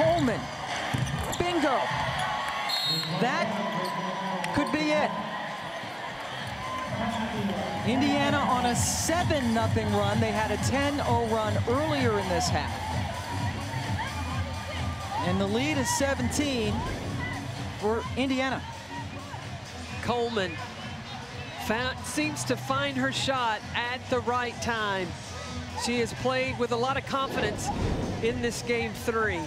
Coleman. Bingo. That could be it. Indiana on a 7-0 run. They had a 10-0 run earlier in this half. And the lead is 17 for Indiana. Coleman found, seems to find her shot at the right time. She has played with a lot of confidence in this game three.